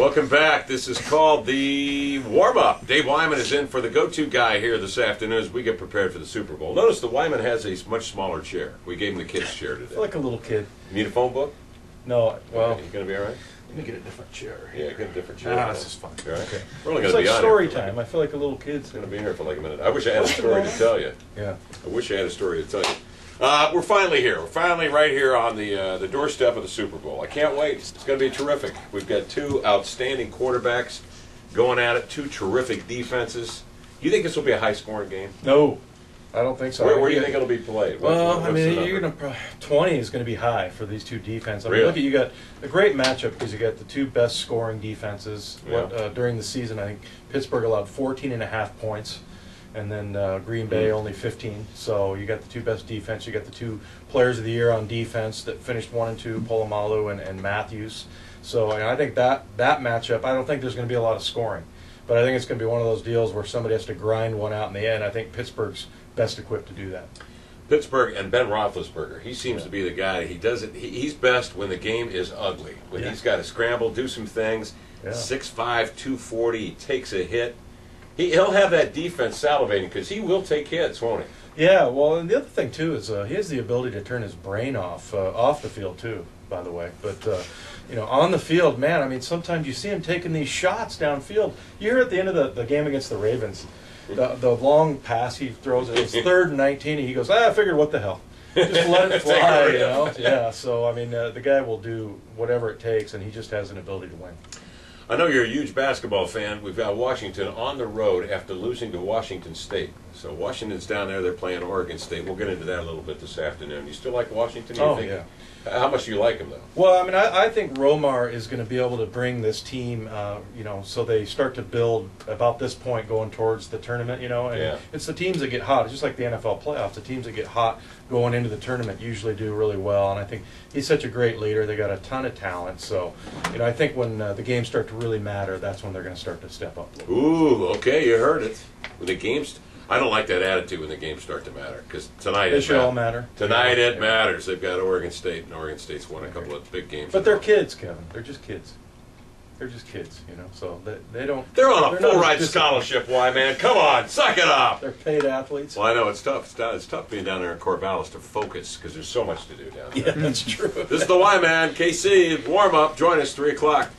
Welcome back. This is called the warm up. Dave Wyman is in for the go to guy here this afternoon as we get prepared for the Super Bowl. Notice the Wyman has a much smaller chair. We gave him the kids' chair I today. feel like a little kid. You need a phone book? No, well, you gonna be all right? let me get a different chair. Yeah, get a different chair. Ah, this is fun. All right? We're only It's gonna like be on story here. for like- time. I feel like a little kid's gonna be here for like a minute. I wish I had a story to tell you. Yeah. I wish I had a story to tell you. Uh, we're finally here. We're finally right here on the uh, the doorstep of the Super Bowl. I can't wait. It's going to be terrific. We've got two outstanding quarterbacks going at it. Two terrific defenses. You think this will be a high scoring game? No, I don't think so. Where, where do you think it'll be played? What- Well, I mean, you're gonna twenty is going to be high for these two defenses. I mean, Really? look at you got a great matchup because you got the two best scoring defenses. What, uh, during the season, I think Pittsburgh allowed 14 and a half points, and then uh, Green Bay Mm. only 15. So you got the two best defense. You got the two players of the year on defense that finished one and two, Polamalu and, and Matthews. So I think that that matchup, I don't think there's going to be a lot of scoring, but I think it's going to be one of those deals where somebody has to grind one out in the end. I think Pittsburgh's best equipped to do that. Pittsburgh and Ben Roethlisberger. He seems to be the guy. He does it. He, he's best when the game is ugly. When Yeah. he's got to scramble, do some things. Yeah. 6'5", 240, He takes a hit. He, he'll have that defense salivating because he will take hits, won't he? Yeah, well, and the other thing too is uh, he has the ability to turn his brain off uh, off the field too. By the way, but uh, you know, on the field, man, I mean, sometimes you see him taking these shots downfield. You hear at the end of the, the game against the Ravens, the the long pass he throws. It's third and nineteen, and he goes, "Ah, I figured, what the hell." Just let it fly, you know. Yeah. So I mean, uh, the guy will do whatever it takes, and he just has an ability to win. I know you're a huge basketball fan. We've got Washington on the road after losing to Washington State. So Washington's down there. They're playing Oregon State. We'll get into that a little bit this afternoon. You still like Washington? You Oh, think? yeah. How much do you like them, though? Well, I mean, I, I think Romar is going to be able to bring this team, uh, you know, so they start to build about this point going towards the tournament, you know. And Yeah. it's the teams that get hot, it's just like the NFL playoffs. The teams that get hot going into the tournament usually do really well. And I think he's such a great leader. They got a ton of talent. So, you know, I think when uh, the games start to really matter, that's when they're going to start to step up. a. Ooh, okay, you heard it. When the games, I don't like that attitude when the games start to matter because tonight it should all matter. Tonight Yeah. it matters. They've got Oregon State, and Oregon State's won a couple of big games. But they're kids, Kevin. They're just kids. They're just kids, you know. So they, they don't. They're on a they're full ride scholarship. Why, man? Come on, suck it up. They're paid athletes. Well, I know it's tough. It's, tough- it's tough being down there in Corvallis to focus because there's so much to do down there. Yeah, that's true. This is the Y Man, KC warm up. Join us three o'clock.